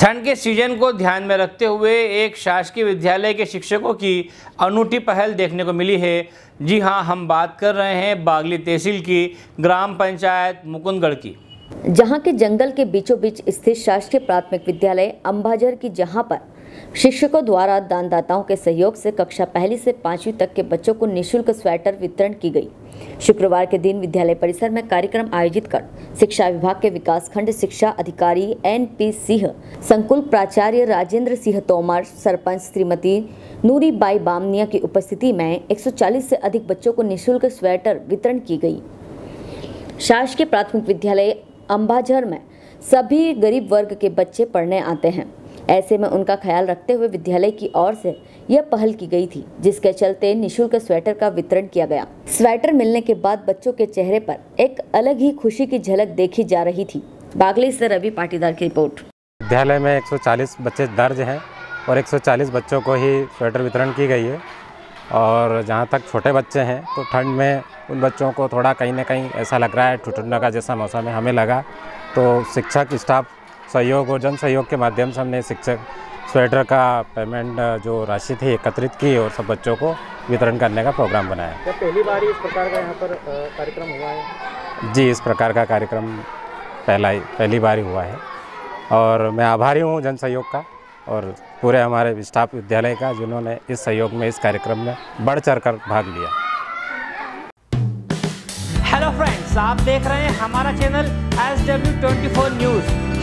ठंड के सीज़न को ध्यान में रखते हुए एक शासकीय विद्यालय के शिक्षकों की अनूठी पहल देखने को मिली है। जी हाँ हम बात कर रहे हैं बागली तहसील की ग्राम पंचायत मुकुंदगढ़ की। जहाँ के जंगल के बीचों बीच स्थित शासकीय प्राथमिक विद्यालय अम्बाजर की जहाँ पर शिक्षकों द्वारा दानदाताओं के सहयोग से कक्षा पहली से पांचवी तक के बच्चों को निशुल्क स्वेटर वितरण की गई। शुक्रवार के दिन विद्यालय परिसर में कार्यक्रम आयोजित कर शिक्षा विभाग के विकास खंड शिक्षा अधिकारी एन पी सिंह, संकुल प्राचार्य राजेंद्र सिंह तोमर, सरपंच श्रीमती नूरी बाई बामनिया की उपस्थिति में 140 से अधिक बच्चों को निःशुल्क स्वेटर वितरण की गई। शासकीय प्राथमिक विद्यालय अंबाझर में सभी गरीब वर्ग के बच्चे पढ़ने आते हैं। ऐसे में उनका ख्याल रखते हुए विद्यालय की ओर से यह पहल की गई थी, जिसके चलते निशुल्क स्वेटर का वितरण किया गया। स्वेटर मिलने के बाद बच्चों के चेहरे पर एक अलग ही खुशी की झलक देखी जा रही थी। बागली से रवि पाटीदार की रिपोर्ट। विद्यालय में 140 बच्चे दर्ज हैं और 140 बच्चों को ही स्वेटर वितरण की गई है। और जहाँ तक छोटे बच्चे हैं तो ठंड में उन बच्चों को थोड़ा कहीं ना कहीं ऐसा लग रहा है, ठुठुरने का जैसा मौसम है हमें लगा। तो शिक्षक, स्टाफ सहयोग और जन सहयोग के माध्यम से हमने शिक्षक स्वेटर का पेमेंट जो राशि थी एकत्रित की और सब बच्चों को वितरण करने का प्रोग्राम बनाया। क्या पहली बार ही इस प्रकार का यहाँ पर कार्यक्रम हुआ है? जी इस प्रकार का कार्यक्रम पहला ही पहली बार ही हुआ है। और मैं आभारी हूँ जन सहयोग का और पूरे हमारे स्टाफ विद्यालय का जिन्होंने इस सहयोग में इस कार्यक्रम में बढ़ चढ़ कर भाग लिया। हेलो फ्रेंड्स आप देख रहे हैं हमारा channel S W twenty four news